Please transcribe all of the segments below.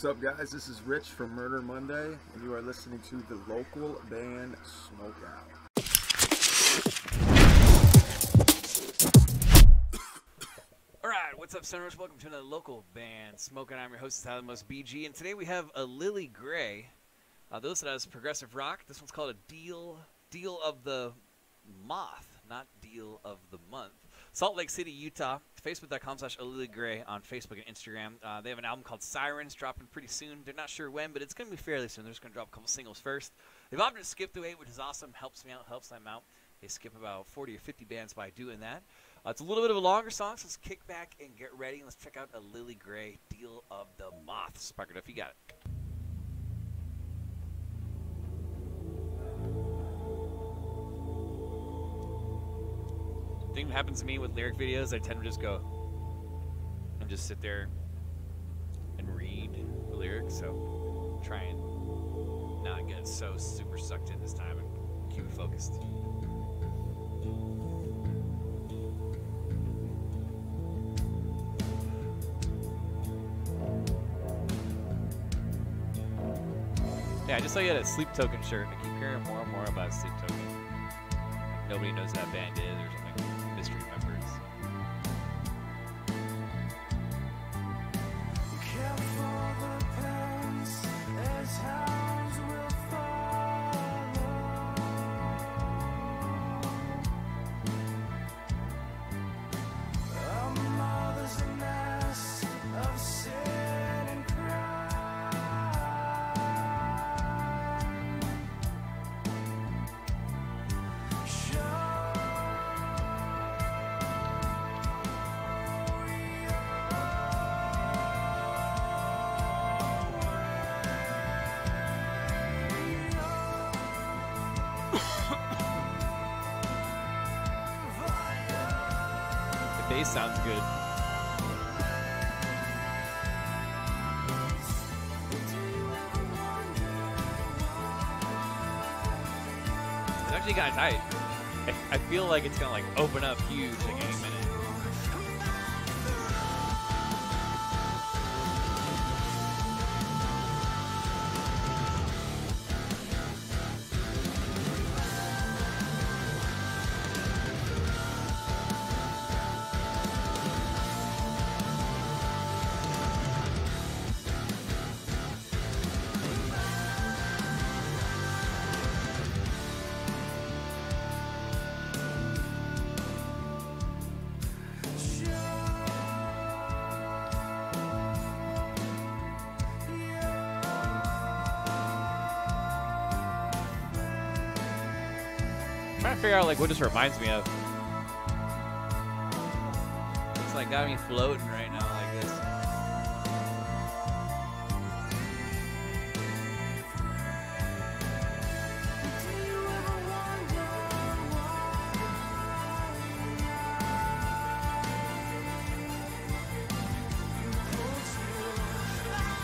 What's up, guys? This is Rich from Murder Monday, and you are listening to the local band Smokeout. All right, what's up, Sunrush? Welcome to another local band, Smoking. I'm your host, Tyler Most BG, and today we have a Lily Gray. Uh, they listed as progressive rock. This one's called a deal, deal of the moth, not deal of the month. Salt Lake City, Utah. Facebook.com slash Gray on Facebook and Instagram. Uh, they have an album called Sirens dropping pretty soon. They're not sure when, but it's going to be fairly soon. They're just going to drop a couple singles first. They've opted to skip the eight, which is awesome. Helps me out, helps them out. They skip about 40 or 50 bands by doing that. Uh, it's a little bit of a longer song, so let's kick back and get ready. Let's check out a Lily Gray Deal of the Moth. Spark it up, you got it. Thing that happens to me with lyric videos, I tend to just go and just sit there and read the lyrics. So try and not get so super sucked in this time and keep it focused. Yeah, I just saw you had a Sleep Token shirt. I keep hearing more and more about Sleep Token. Nobody knows who that band is or something. Mystery sounds good. It's actually kind of tight. I, I feel like it's gonna like open up huge like any minute. To figure out like what this reminds me of. It's like got me floating right now like this.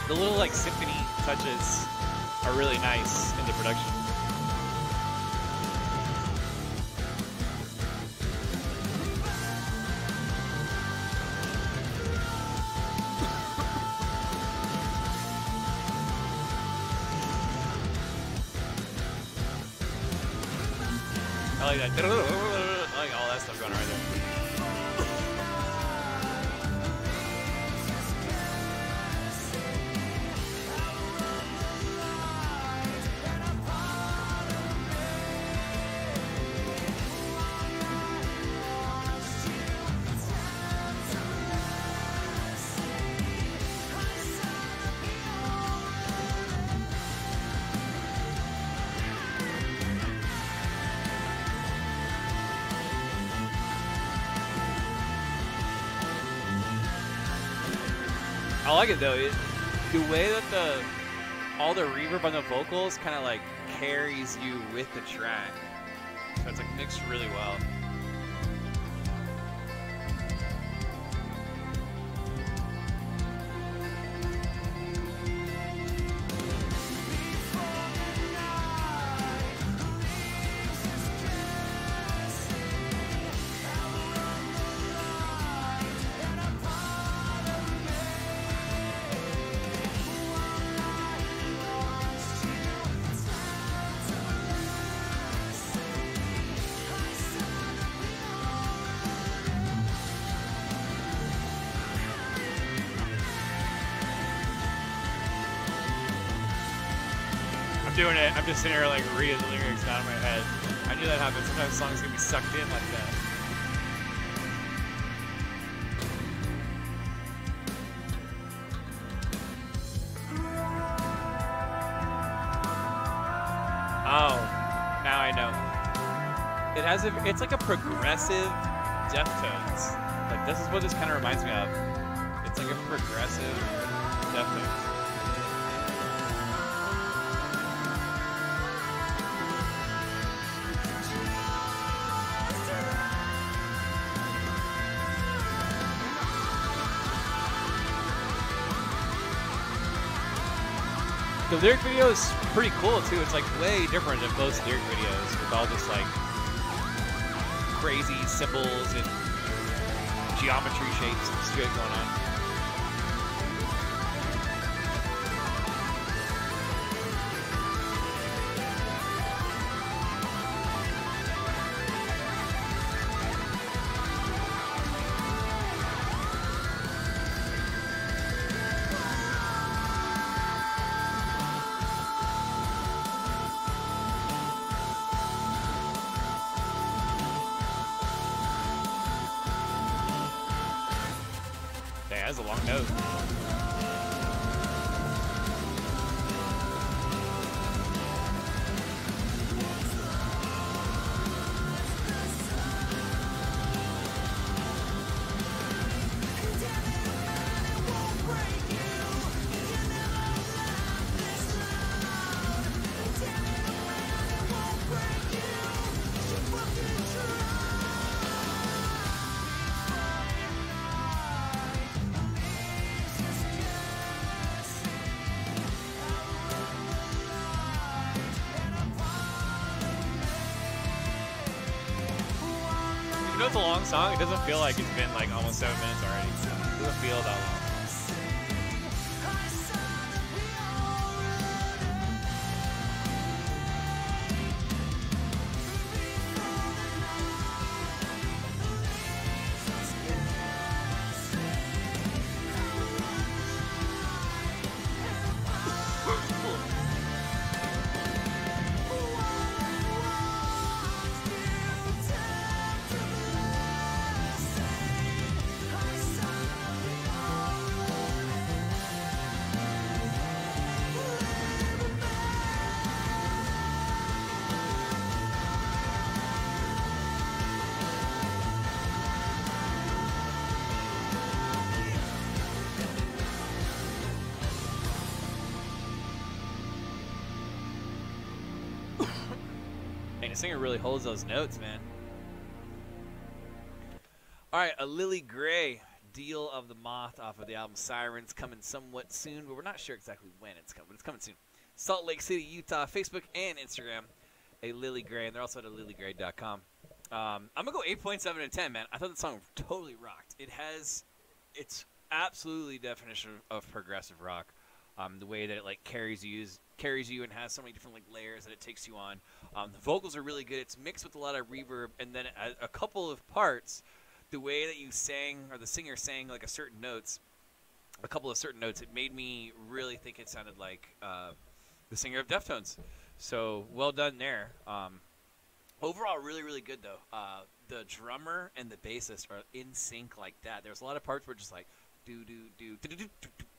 The little like symphony touches are really nice in the production. I like that. I like all that stuff going on right there. I like it though. It, the way that the all the reverb on the vocals kind of like carries you with the track. So it's like mixed really well. I'm doing it. I'm just sitting here like reading the lyrics out of my head. I knew that happened. Sometimes songs can be sucked in like that. Oh, now I know. It has a. It's like a progressive Deftones. Like this is what this kind of reminds me of. It's like a progressive Deftones. The lyric video is pretty cool too. It's like way different than most lyric videos with all this like crazy symbols and geometry shapes and shit going on. That's a long note. It's a long song, it doesn't feel like it's been like almost seven minutes already. It doesn't feel that long. The singer really holds those notes, man. All right, a Lily Gray deal of the Moth off of the album Sirens coming somewhat soon, but we're not sure exactly when it's coming. But it's coming soon. Salt Lake City, Utah, Facebook and Instagram, a Lily Gray, and they're also at a lilygray.com. Um, I'm gonna go 8.7 out of 10, man. I thought the song totally rocked. It has, it's absolutely definition of progressive rock. Um, the way that it like carries you carries you and has so many different like layers that it takes you on. Um, the vocals are really good. It's mixed with a lot of reverb, and then a, a, couple of parts, the way that you sang or the singer sang like a certain notes, a couple of certain notes, it made me really think it sounded like uh, the singer of Deftones. So well done there. Um, overall, really really good though. Uh, the drummer and the bassist are in sync like that. There's a lot of parts where just like do do do do do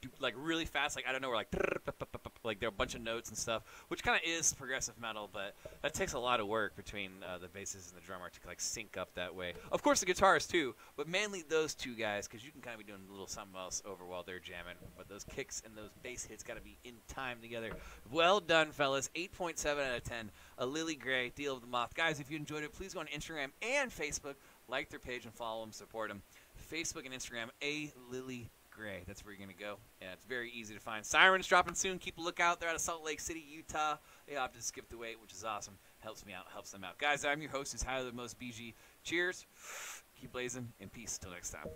do like really fast. Like I don't know, we're like like there are a bunch of notes and stuff which kind of is progressive metal but that takes a lot of work between uh, the bassist and the drummer to like sync up that way. Of course the guitars too but mainly those two guys because you can kind of be doing a little something else over while they're jamming but those kicks and those bass hits got to be in time together. Well done fellas. 8.7 out of 10 a Lily Gray deal of the moth. Guys if you enjoyed it please go on Instagram and Facebook like their page and follow them support them Facebook and Instagram, A Lily Gray. That's where you're going to go. Yeah, it's very easy to find. Sirens dropping soon. Keep a lookout. They're out of Salt Lake City, Utah. They opted to skip the wait, which is awesome. Helps me out, helps them out. Guys, I'm your host who's highly the most BG. Cheers. Keep blazing and peace. Till next time.